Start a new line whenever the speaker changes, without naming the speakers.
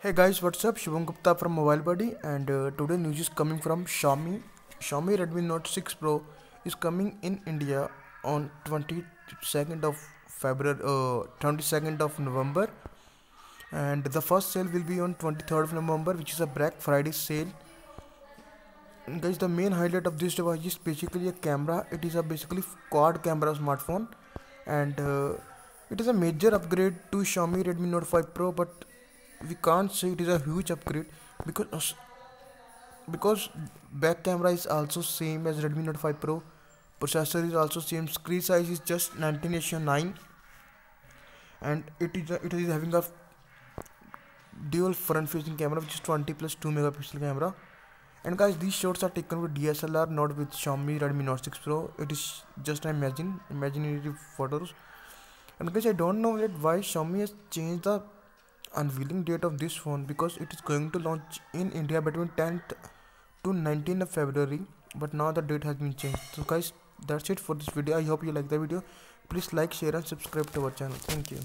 Hey guys, what's up? Shubham Gupta from Mobile Buddy, and uh, today news is coming from Xiaomi. Xiaomi Redmi Note 6 Pro is coming in India on 22nd of February, uh, 22nd of November, and the first sale will be on 23rd of November, which is a Black Friday sale. And guys, the main highlight of this device is basically a camera. It is a basically quad camera smartphone, and uh, it is a major upgrade to Xiaomi Redmi Note 5 Pro, but we can't say it is a huge upgrade because because back camera is also same as Redmi Note 5 Pro. Processor is also same screen size is just 19 and it is it is having a dual front facing camera which is 20 plus 2 megapixel camera. And guys these shots are taken with DSLR not with Xiaomi Redmi Note 6 Pro. It is just imagine imaginary photos. And guys I don't know yet why Xiaomi has changed the unveiling date of this phone because it is going to launch in India between 10th to 19th of February but now the date has been changed. So guys that's it for this video. I hope you like the video. Please like share and subscribe to our channel. Thank you